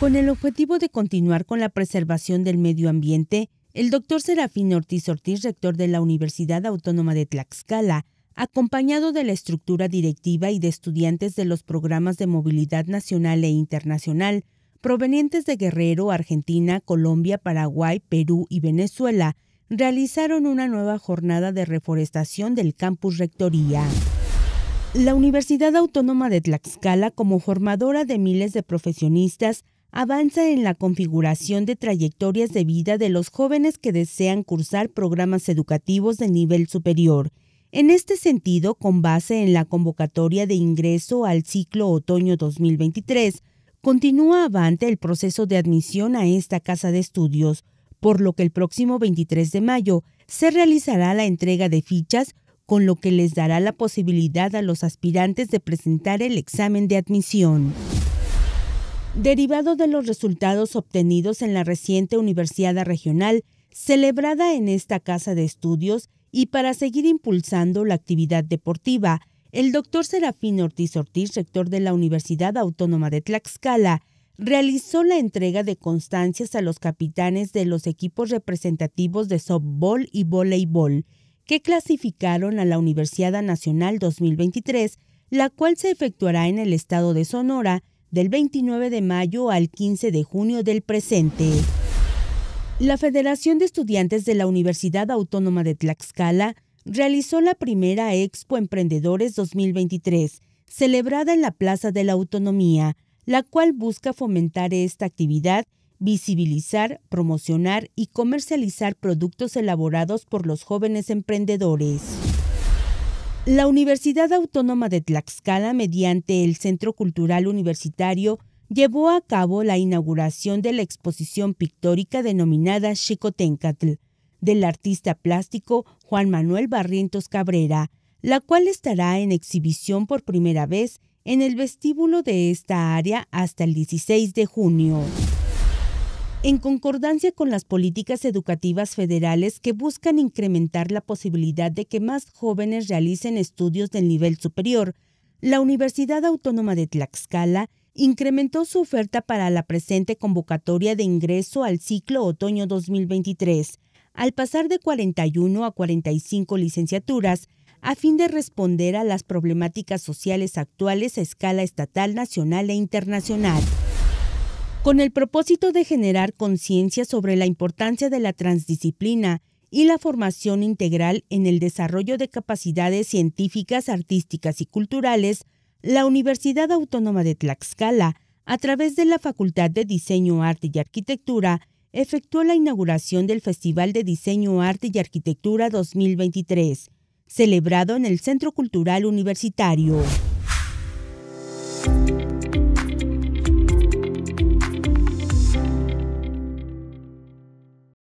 Con el objetivo de continuar con la preservación del medio ambiente, el doctor Serafín Ortiz Ortiz, rector de la Universidad Autónoma de Tlaxcala, acompañado de la estructura directiva y de estudiantes de los programas de movilidad nacional e internacional, provenientes de Guerrero, Argentina, Colombia, Paraguay, Perú y Venezuela, realizaron una nueva jornada de reforestación del campus Rectoría. La Universidad Autónoma de Tlaxcala, como formadora de miles de profesionistas, avanza en la configuración de trayectorias de vida de los jóvenes que desean cursar programas educativos de nivel superior. En este sentido, con base en la convocatoria de ingreso al ciclo otoño 2023, continúa avante el proceso de admisión a esta casa de estudios, por lo que el próximo 23 de mayo se realizará la entrega de fichas, con lo que les dará la posibilidad a los aspirantes de presentar el examen de admisión. Derivado de los resultados obtenidos en la reciente Universidad Regional, celebrada en esta casa de estudios, y para seguir impulsando la actividad deportiva, el doctor Serafín Ortiz Ortiz, rector de la Universidad Autónoma de Tlaxcala, realizó la entrega de constancias a los capitanes de los equipos representativos de softball y voleibol, que clasificaron a la Universidad Nacional 2023, la cual se efectuará en el estado de Sonora del 29 de mayo al 15 de junio del presente. La Federación de Estudiantes de la Universidad Autónoma de Tlaxcala realizó la primera Expo Emprendedores 2023, celebrada en la Plaza de la Autonomía, la cual busca fomentar esta actividad, visibilizar, promocionar y comercializar productos elaborados por los jóvenes emprendedores. La Universidad Autónoma de Tlaxcala, mediante el Centro Cultural Universitario, llevó a cabo la inauguración de la exposición pictórica denominada Xicotencatl, del artista plástico Juan Manuel Barrientos Cabrera, la cual estará en exhibición por primera vez en el vestíbulo de esta área hasta el 16 de junio. En concordancia con las políticas educativas federales que buscan incrementar la posibilidad de que más jóvenes realicen estudios del nivel superior, la Universidad Autónoma de Tlaxcala incrementó su oferta para la presente convocatoria de ingreso al ciclo otoño 2023, al pasar de 41 a 45 licenciaturas, a fin de responder a las problemáticas sociales actuales a escala estatal, nacional e internacional. Con el propósito de generar conciencia sobre la importancia de la transdisciplina y la formación integral en el desarrollo de capacidades científicas, artísticas y culturales, la Universidad Autónoma de Tlaxcala, a través de la Facultad de Diseño, Arte y Arquitectura, efectuó la inauguración del Festival de Diseño, Arte y Arquitectura 2023, celebrado en el Centro Cultural Universitario.